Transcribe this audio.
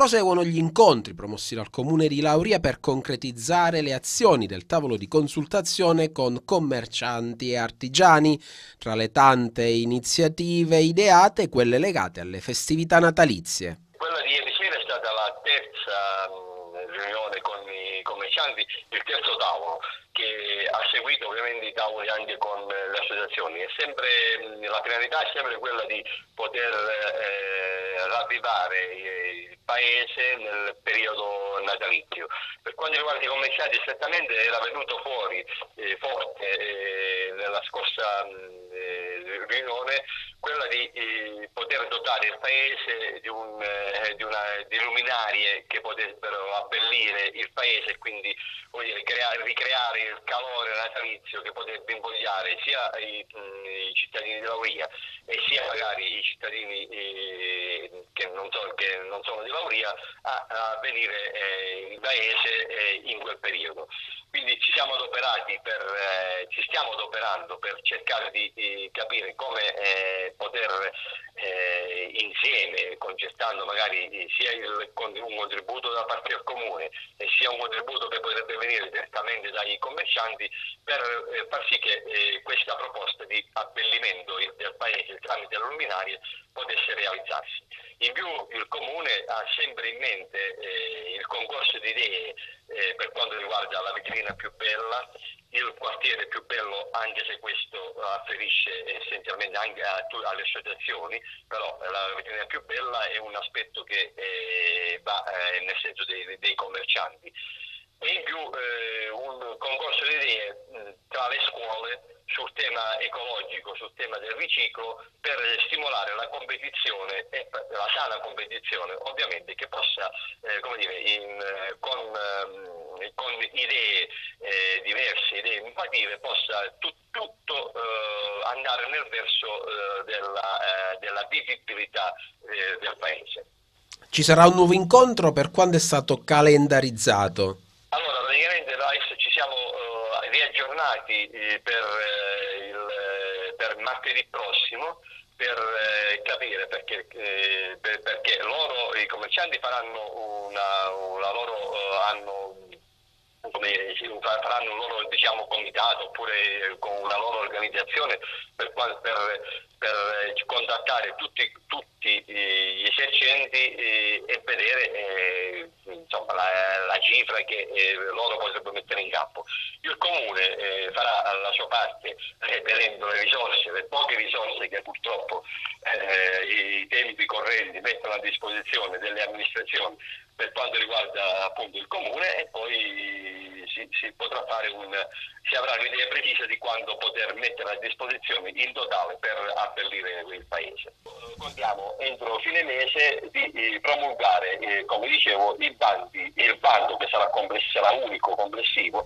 Proseguono gli incontri promossi dal Comune di Lauria per concretizzare le azioni del tavolo di consultazione con commercianti e artigiani. Tra le tante iniziative ideate, quelle legate alle festività natalizie. Quella di ieri sera è stata la terza mm, riunione con i commercianti, il terzo tavolo che ha seguito ovviamente i tavoli anche con le associazioni. Sempre, mm, la finalità è sempre quella di poter eh, ravvivare il paese nel periodo natalizio. Per quanto riguarda i commercianti, certamente era venuto fuori eh, forte eh, nella scorsa mm, eh, riunione quella di eh, poter dotare il paese di, un, eh, di, una, di luminarie che potessero abbellire il paese e quindi dire, creare, ricreare il calore natalizio che potrebbe invogliare sia i, mh, i cittadini di Lauria e sia magari i cittadini eh, che, non sono di Lauria a, a venire eh, in paese eh, in quel periodo. Quindi ci siamo adoperati per, eh, ci stiamo adoperando per cercare di, di capire come eh, poter eh, insieme, concertando magari sia il, un contributo da parte del comune e sia un contributo che potrebbe venire direttamente dai commercianti, per eh, far sì che eh, questa proposta di abbellimento del paese tramite le luminarie potesse realizzarsi. In più il comune ha sempre in mente eh, il concorso di idee eh, per quanto riguarda la vetrina più bella, il quartiere più bello, anche se questo afferisce essenzialmente anche a, alle associazioni, però la vetrina più bella è un aspetto che eh, va eh, nel senso dei, dei, commercianti. E in più eh, un concorso di idee mh, tra le scuole sul tema ecologico, sul tema del riciclo, per stimolare la competizione e la sana competizione, ovviamente che possa, eh, come dire, in, con, eh, con, idee eh, diverse, idee innovative, possa tu, tutto eh, andare nel verso eh, della, eh, della, vivibilità del Paese. Ci sarà un nuovo incontro per quando è stato calendarizzato? Allora, praticamente noi ci siamo riaggiornati per per martedì prossimo per eh, capire perché, eh, per, perché, loro, i commercianti faranno una, una loro uh, hanno come, faranno un loro diciamo, comitato oppure con una loro organizzazione per, per, per contattare tutti, tutti, gli esercenti eh, e vedere eh, insomma, la, cifra che eh, loro potrebbero mettere in campo. Il comune eh, farà la sua parte reperendo le risorse, le poche risorse che purtroppo eh, i tempi correnti mettono a disposizione delle amministrazioni per quanto riguarda appunto il comune e poi si, si un, si avrà un'idea precisa di quanto poter mettere a disposizione in totale per abbellire il paese. Contiamo entro fine mese di promulgare, eh, come dicevo, i bandi, il bando che sarà, sarà unico, complessivo,